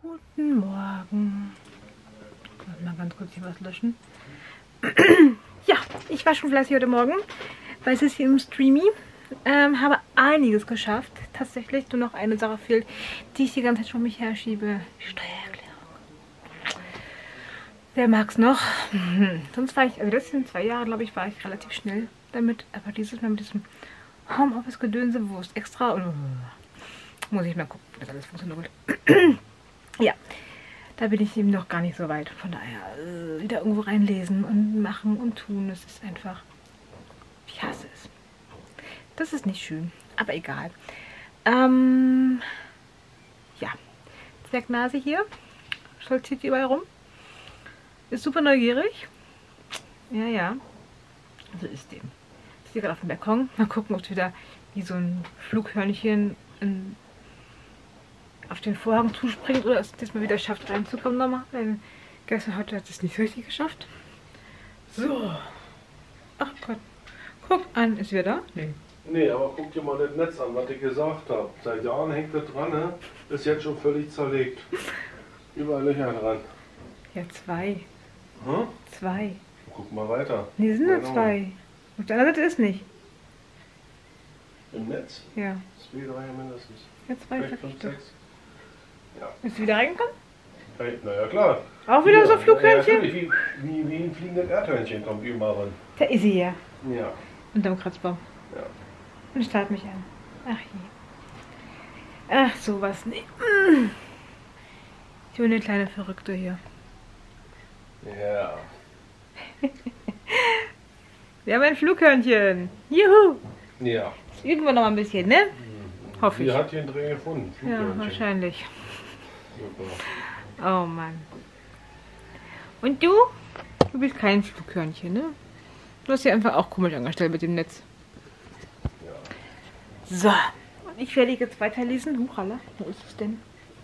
Guten Morgen. Ich mal ganz kurz hier was löschen. ja, ich war schon fleißig heute Morgen, weil es ist hier im Streamy. Ähm, habe einiges geschafft. Tatsächlich nur noch eine Sache fehlt, die ich die ganze Zeit schon mich herschiebe. Steuererklärung. Wer mag's noch? Sonst war ich, also das sind zwei Jahre, glaube ich, war ich relativ schnell damit. Aber dieses Mal mit diesem Homeoffice-Gedönse, wo es extra... Und, muss ich mal gucken, ob das alles funktioniert. ja, da bin ich eben noch gar nicht so weit. Von daher äh, wieder irgendwo reinlesen und machen und tun. Das ist einfach, ich hasse es. Das ist nicht schön, aber egal. Ähm, ja, Zwergnase hier, stolziert überall rum. Ist super neugierig. Ja, ja, so ist dem. Ich stehe gerade auf dem Balkon. Mal gucken, ob es wieder wie so ein Flughörnchen in, auf den Vorhang zuspringt oder es das mal wieder schafft reinzukommen nochmal. Denn gestern heute hat es nicht richtig geschafft. So. Ach Gott. Guck an, ist wieder da? Nee. Nee, aber guck dir mal das Netz an, was ich gesagt habe. Seit Jahren hängt das dran, ne? Ist jetzt schon völlig zerlegt. Überall Löcher dran. Ja, zwei. Hm? Zwei. Guck mal weiter. Nee, sind nur zwei. Auf der anderen Seite ist nicht. Im Netz. Ja. Zwei, drei mindestens. Ja, zwei Vielleicht fünf, doch. Sechs. Ist du wieder reingekommen? Hey, naja, klar. Auch wieder so Ja, Flughörnchen? Ja, wie, wie, wie ein fliegendes Erdhörnchen kommt überall ran. Da ist sie ja. Ja. Unterm Kratzbaum. Ja. Und starrt mich an. Ach je. Ach, sowas. Nee. Mm. Ich bin eine kleine Verrückte hier. Ja. Wir haben ein Flughörnchen. Juhu. Ja. Das üben wir noch ein bisschen, ne? Hoffe Die ich. hat hier einen Dreh gefunden. Ja, wahrscheinlich. Oh Mann. Und du? Du bist kein Flughörnchen, ne? Du hast ja einfach auch komisch angestellt mit dem Netz. So. Und ich werde jetzt weiterlesen. Huchala, wo ist es denn?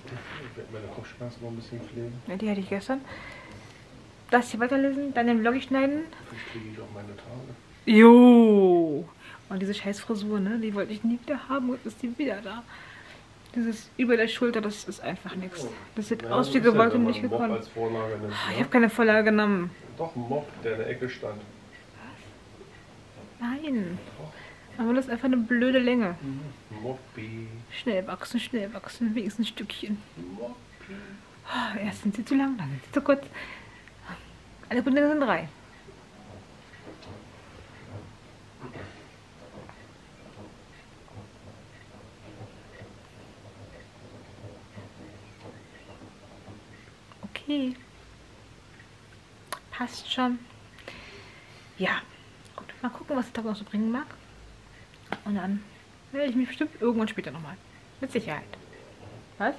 Ich werde meine Kopfschmerzen noch ein bisschen pflegen. Ja, die hatte ich gestern. Das hier weiterlesen, dann den Vlog schneiden. Vielleicht kriege ich auch meine Tage. Jo. Und diese scheiß Frisur, ne? Die wollte ich nie wieder haben und ist die wieder da. Dieses über der Schulter, das ist einfach nichts. Das sieht Naja, aus wie gewollt und nicht gekonnt. nimmt, Ich ne? habe keine Vorlage genommen. Doch, ein Mob, der in der Ecke stand. Nein. Aber das ist einfach eine blöde Länge. Mobby. Schnell wachsen, schnell wachsen, wenigstens ein Stückchen. Mobby. Ah, Erst sind sie zu lang, dann sind sie zu kurz. Alle Dinge sind drei. Okay. Passt schon. Ja. Gut, mal gucken, was der Tag noch so bringen mag. Und dann melde ich mich bestimmt irgendwann später nochmal. Mit Sicherheit. Was?